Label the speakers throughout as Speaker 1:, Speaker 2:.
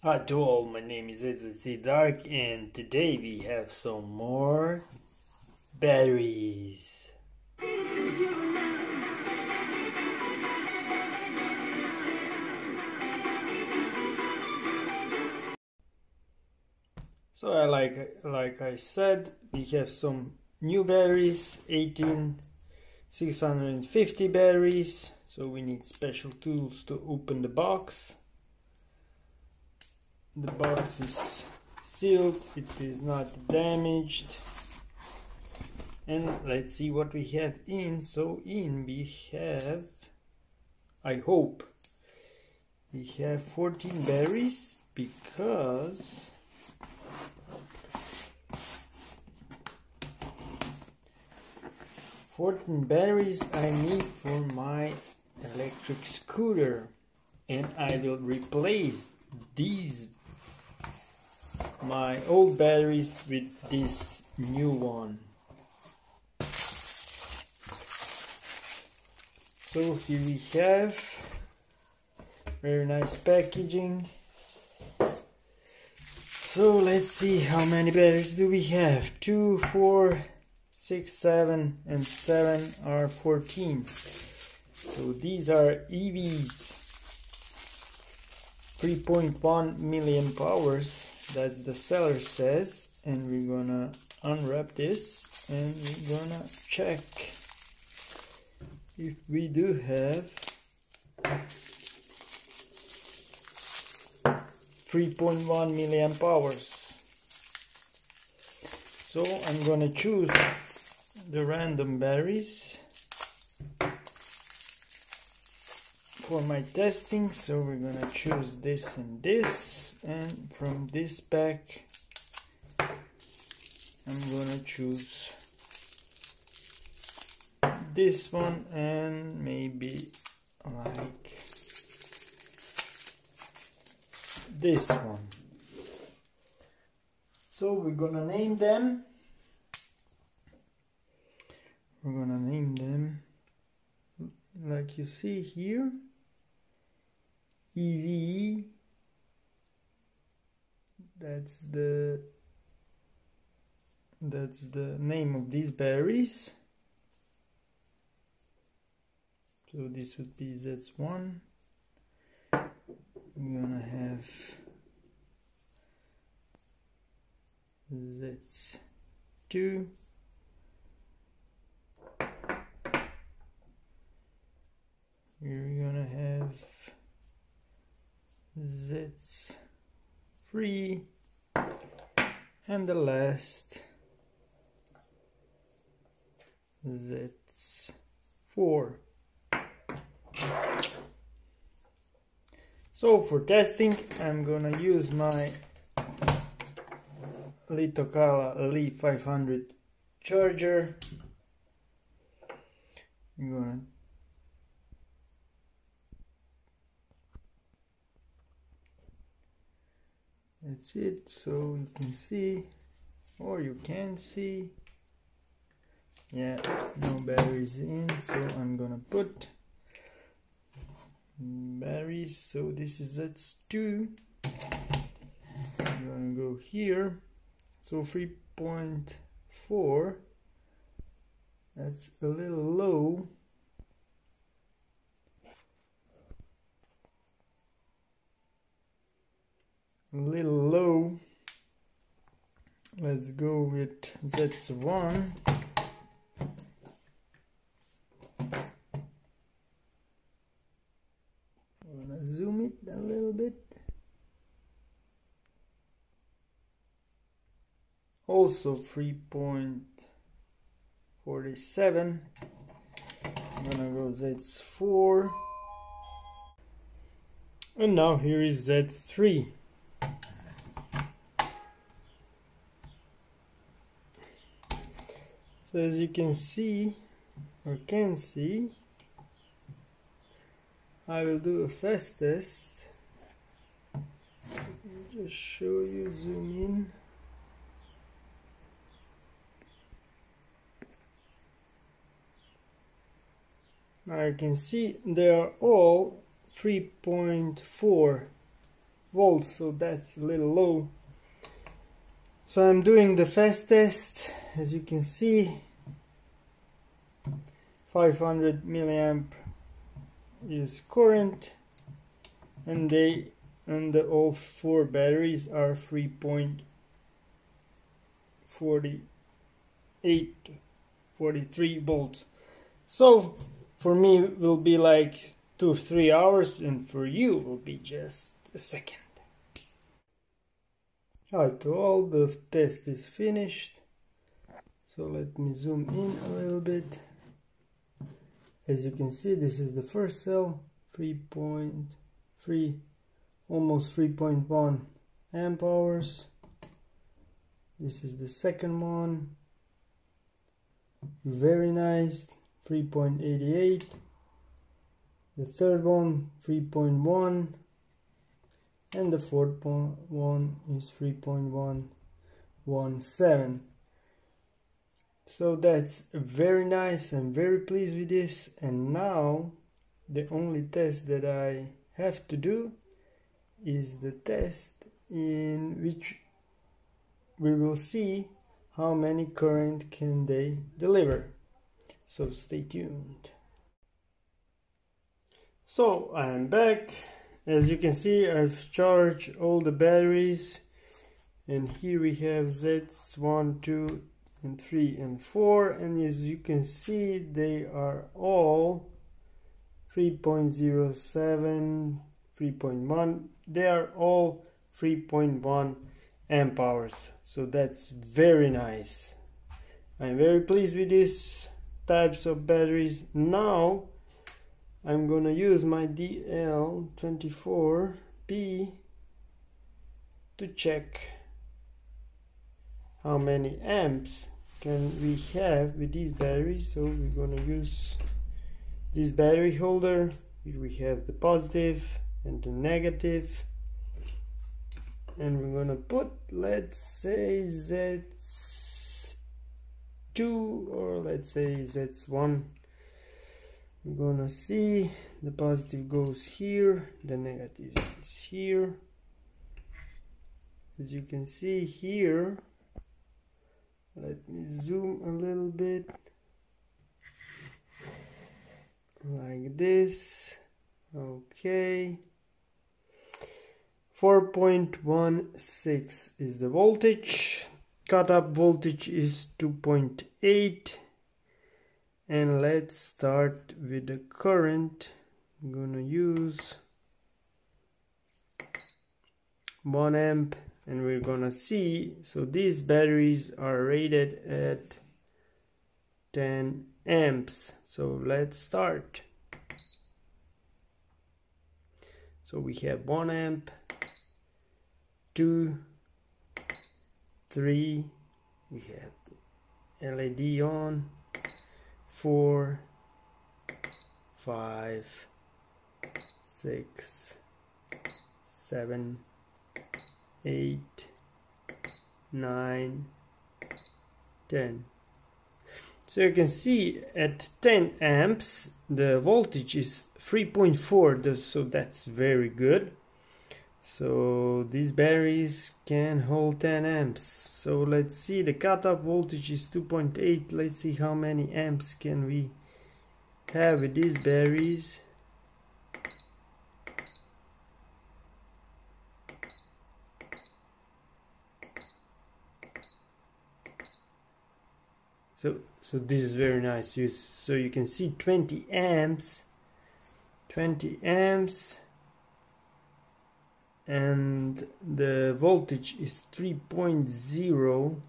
Speaker 1: Hi to all, my name is Edward Dark and today we have some more batteries. So I like like I said, we have some new batteries, 18 650 batteries. So we need special tools to open the box the box is sealed it is not damaged. And let's see what we have in. So in we have I hope we have 14 berries because Fourteen batteries I need for my electric scooter. And I will replace these my old batteries with this new one. So here we have very nice packaging. So let's see how many batteries do we have? 2, 4, 6, 7 and 7 are 14. So these are EVs 3.1 milliamp hours that's the seller says and we're gonna unwrap this and we're gonna check. If we do have 3.1 milliamp hours. So I'm gonna choose the random batteries for my testing so we're gonna choose this and this and from this pack I'm gonna choose this one and maybe like this one. So we're gonna name them. We're gonna name them like you see here EVE that's the that's the name of these berries. So this would be Z1 we're gonna have Z2 we're gonna have Z three and the last that's four. So for testing I'm gonna use my LiitoKala Li 500 charger. I'm gonna that's it. So you can see or you can see. Yeah no batteries in so I'm gonna put batteries. So this is that's 2 I'm gonna go here. So 3.4 that's a little low. A little low let's go with Z1 I'm gonna zoom it a little bit? Also 3.47 I'm gonna go Z4 and now here is Z3 so as you can see or can see I will do a fast test. Just show you zoom in. Now you can see they are all 3.4 volts so that's a little low so I'm doing the fast test as you can see. 500 milliamp is current and they and the all four batteries are 3.48 43 volts. So for me will be like two three hours and for you will be just a second Alright, all the test is finished. So let me zoom in a little bit. As you can see this is the first cell 3.3 almost 3.1 amp hours this is the second one. Very nice 3.88 the third one 3.1 and the fourth one is 3.117 so that's very nice I'm very pleased with this. And now the only test that I have to do is the test in which we will see how many current can they deliver. So stay tuned. So I'm back as you can see I've charged all the batteries and here we have Z1, 2 and 3 and 4 and as you can see they are all 3.07 3.1 they are all 3.1 amp hours so that's very nice. I'm very pleased with these types of batteries. Now I'm gonna use my DL24P to check how many amps can we have with these batteries so we're gonna use this battery holder. Here we have the positive and the negative. And we're gonna put let's say Z2 or let's say Z1 we're gonna see. The positive goes here the negative is here. As you can see here let me zoom a little bit. Like this. Okay. 4.16 is the voltage. Cutoff voltage is 2.8 and let's start with the current. I'm gonna use 1 amp and we're gonna see. So these batteries are rated at 10 amps. So let's start. So we have 1 amp 2 3 we have LED on 4 5 6 7 8 9 10 so you can see at 10 amps the voltage is 3.4 so that's very good so these batteries can hold 10 amps. So let's see the cutoff voltage is 2.8 let's see how many amps can we have with these batteries so so this is very nice you so you can see 20 amps. 20 amps and the voltage is 3.0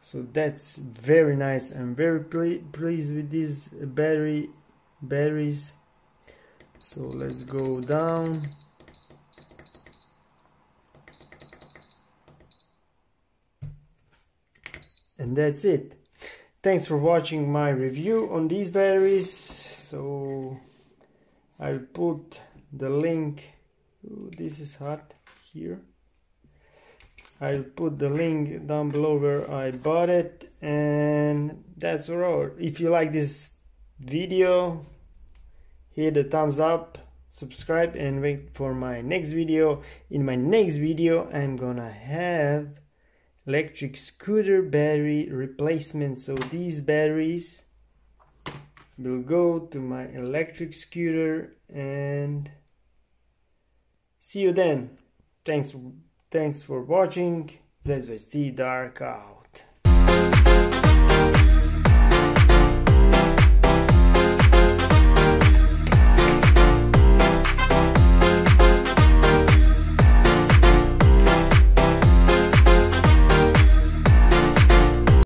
Speaker 1: so that's very nice. I'm very pleased with these battery batteries. So let's go down. And that's it. Thanks for watching my review on these batteries. So I'll put the link This is hot here. I'll put the link down below where I bought it and that's all. If you like this video hit the thumbs up subscribe and wait for my next video. In my next video i'm gonna have electric scooter battery replacement. So these batteries will go to my electric scooter and see you then. Thanks thanks for watching. ZZT Dark